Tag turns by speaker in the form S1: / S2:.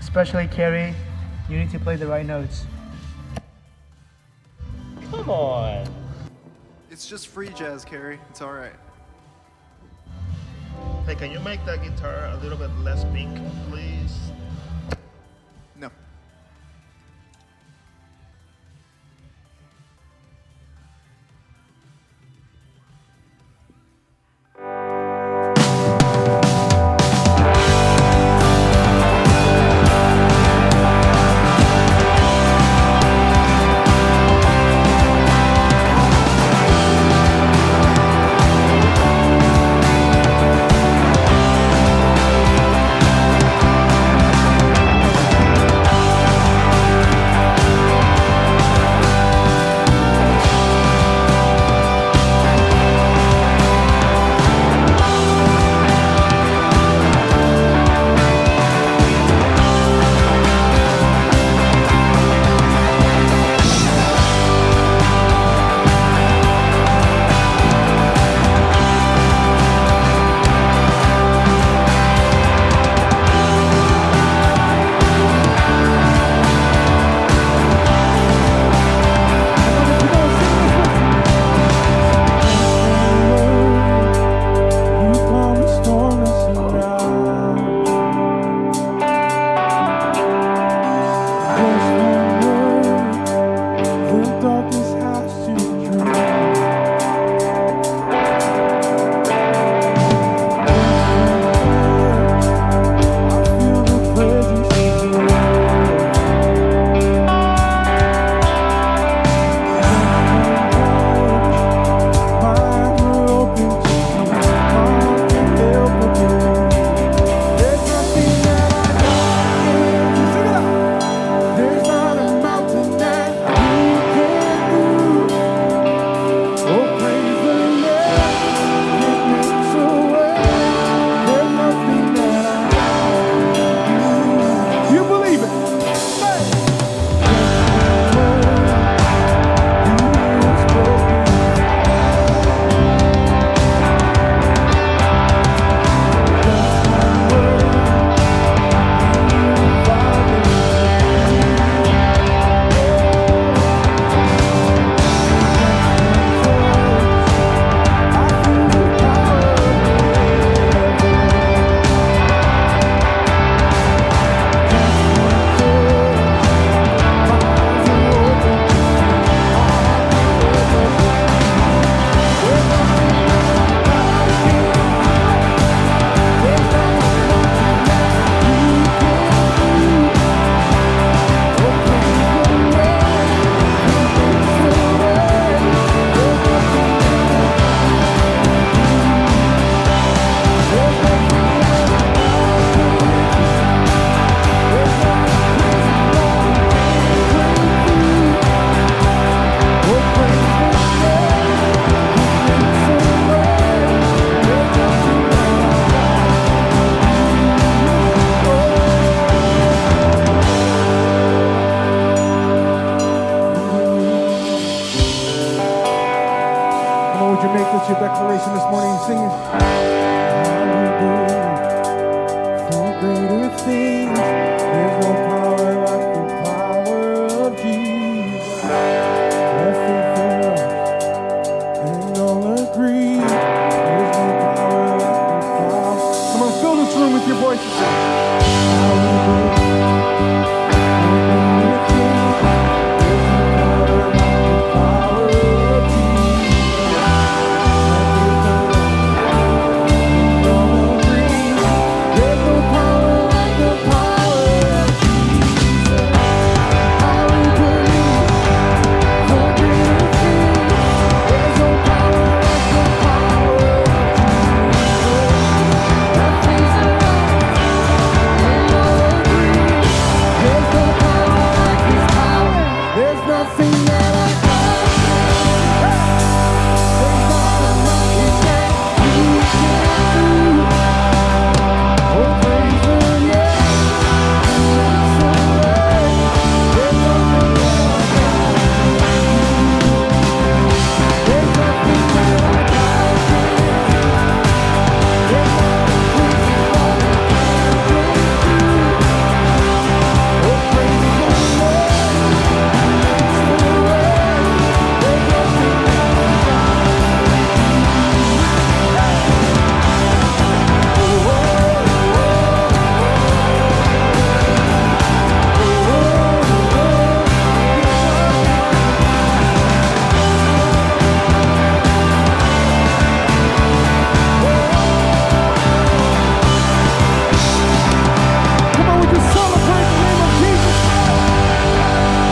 S1: Especially Carrie, you need to play the right notes.
S2: Come on.
S3: It's just free jazz, Carrie. It's all right.
S4: Hey, can you make that guitar a little bit less pink, please?
S3: declaration
S5: this morning. Sing it. For greater things. There's no power like the power of Jesus. And all agree. There's no power. Come on, fill this room with your voices. Just